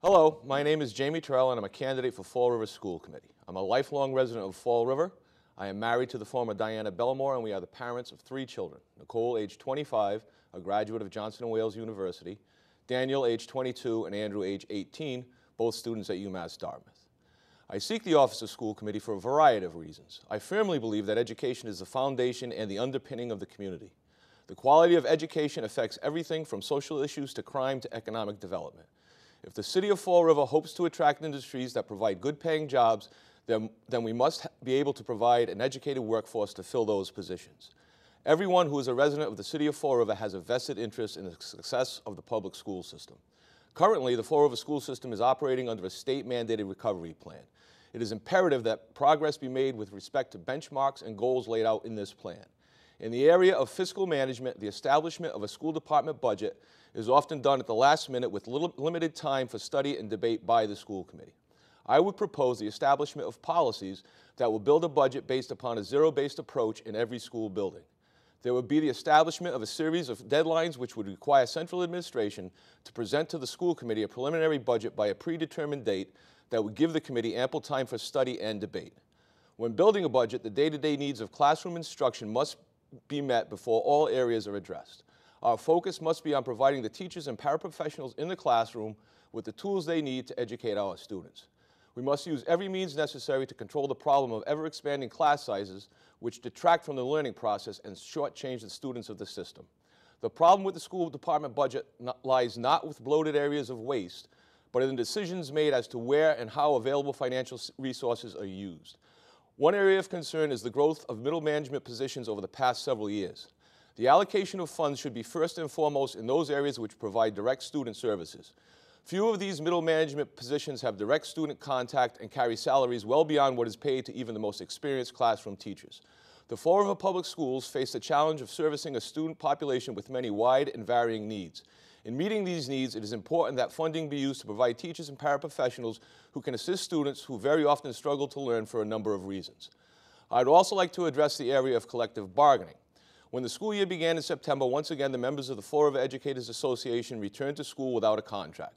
Hello, my name is Jamie Tyrell and I'm a candidate for Fall River School Committee. I'm a lifelong resident of Fall River. I am married to the former Diana Bellamore and we are the parents of three children. Nicole, age 25, a graduate of Johnson & Wales University, Daniel, age 22, and Andrew, age 18, both students at UMass Dartmouth. I seek the office of school committee for a variety of reasons. I firmly believe that education is the foundation and the underpinning of the community. The quality of education affects everything from social issues to crime to economic development. If the city of Fall River hopes to attract industries that provide good paying jobs, then, then we must be able to provide an educated workforce to fill those positions. Everyone who is a resident of the city of Fall River has a vested interest in the success of the public school system. Currently, the Fall River school system is operating under a state mandated recovery plan. It is imperative that progress be made with respect to benchmarks and goals laid out in this plan. In the area of fiscal management, the establishment of a school department budget is often done at the last minute with little, limited time for study and debate by the school committee. I would propose the establishment of policies that will build a budget based upon a zero-based approach in every school building. There would be the establishment of a series of deadlines which would require central administration to present to the school committee a preliminary budget by a predetermined date that would give the committee ample time for study and debate. When building a budget, the day-to-day -day needs of classroom instruction must be met before all areas are addressed. Our focus must be on providing the teachers and paraprofessionals in the classroom with the tools they need to educate our students. We must use every means necessary to control the problem of ever-expanding class sizes, which detract from the learning process and shortchange the students of the system. The problem with the school department budget lies not with bloated areas of waste, but in decisions made as to where and how available financial resources are used. One area of concern is the growth of middle management positions over the past several years. The allocation of funds should be first and foremost in those areas which provide direct student services. Few of these middle management positions have direct student contact and carry salaries well beyond what is paid to even the most experienced classroom teachers. The Fall River Public Schools face the challenge of servicing a student population with many wide and varying needs. In meeting these needs, it is important that funding be used to provide teachers and paraprofessionals who can assist students who very often struggle to learn for a number of reasons. I'd also like to address the area of collective bargaining. When the school year began in September, once again, the members of the River Educators Association returned to school without a contract.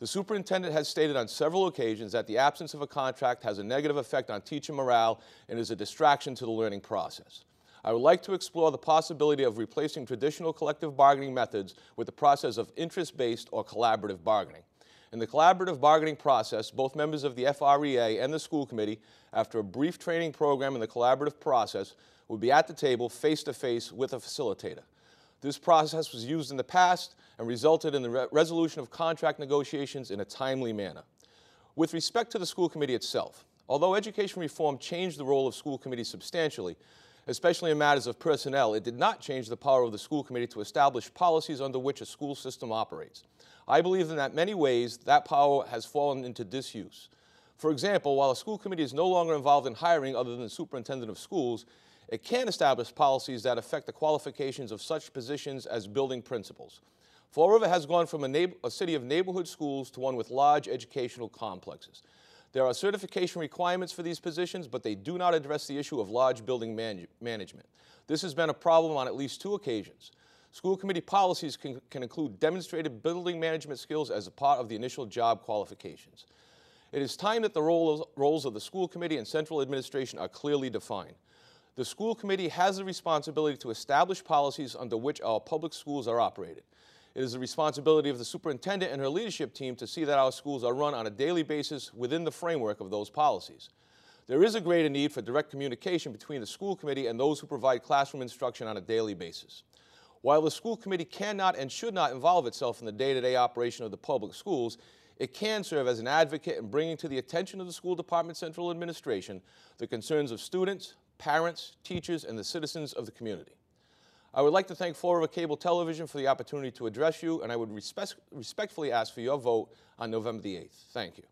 The superintendent has stated on several occasions that the absence of a contract has a negative effect on teacher morale and is a distraction to the learning process. I would like to explore the possibility of replacing traditional collective bargaining methods with the process of interest-based or collaborative bargaining. In the collaborative bargaining process, both members of the FREA and the school committee, after a brief training program in the collaborative process, would be at the table face-to-face -face with a facilitator. This process was used in the past and resulted in the re resolution of contract negotiations in a timely manner. With respect to the school committee itself, although education reform changed the role of school committees substantially, especially in matters of personnel, it did not change the power of the school committee to establish policies under which a school system operates. I believe in that many ways that power has fallen into disuse. For example, while a school committee is no longer involved in hiring other than the superintendent of schools, it can establish policies that affect the qualifications of such positions as building principals. Fall River has gone from a, a, city of neighborhood schools to one with large educational complexes. There are certification requirements for these positions, but they do not address the issue of large building man management. This has been a problem on at least two occasions. School committee policies can, can include demonstrated building management skills as a part of the initial job qualifications. It is time that the roles, roles of the school committee and central administration are clearly defined. The school committee has the responsibility to establish policies under which our public schools are operated. It is the responsibility of the superintendent and her leadership team to see that our schools are run on a daily basis within the framework of those policies. There is a greater need for direct communication between the school committee and those who provide classroom instruction on a daily basis. While the school committee cannot and should not involve itself in the day-to-day -day operation of the public schools, it can serve as an advocate in bringing to the attention of the school department central administration the concerns of students, parents, teachers, and the citizens of the community. I would like to thank River Cable Television for the opportunity to address you, and I would respect, respectfully ask for your vote on November the 8th. Thank you.